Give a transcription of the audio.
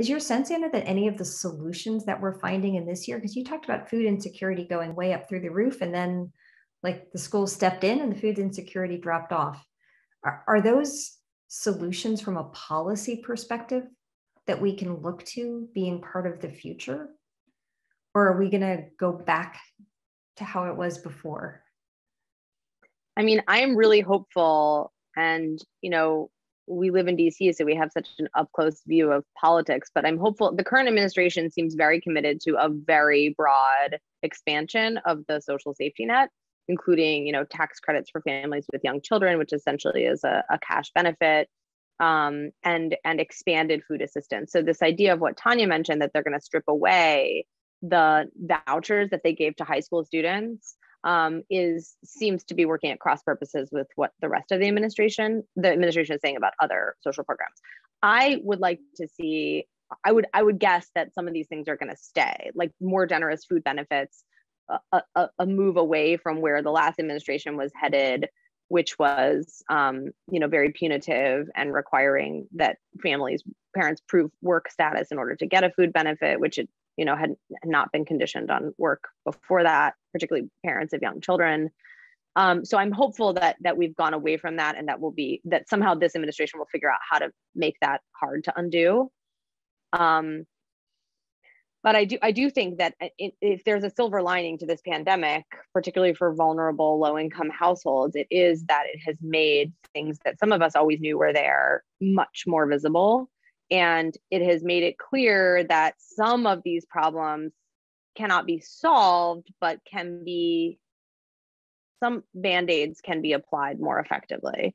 is your sense anna that any of the solutions that we're finding in this year because you talked about food insecurity going way up through the roof and then like the school stepped in and the food insecurity dropped off. Are, are those solutions from a policy perspective that we can look to being part of the future? Or are we going to go back to how it was before? I mean i'm really hopeful and you know we live in DC, so we have such an up close view of politics. But I'm hopeful the current administration seems very committed to a very broad expansion of the social safety net, including you know tax credits for families with young children, which essentially is a, a cash benefit, um, and and expanded food assistance. So this idea of what Tanya mentioned that they're going to strip away the vouchers that they gave to high school students um, is seems to be working at cross purposes with what the rest of the administration the administration is saying about other social programs. I would like to see i would i would guess that some of these things are going to stay like more generous food benefits a, a, a, move away from where the last administration was headed which was um, you know very punitive and requiring that families parents prove work status in order to get a food benefit which it you know had not been conditioned on work before that particularly parents of young children. Um, so i'm hopeful that that we've gone away from that and that will be that somehow this administration will figure out how to make that hard to undo. Um, but i do i do think that if there's a silver lining to this pandemic particularly for vulnerable low income households it is that it has made things that some of us always knew were there much more visible and it has made it clear that some of these problems cannot be solved, but can be, some band aids can be applied more effectively.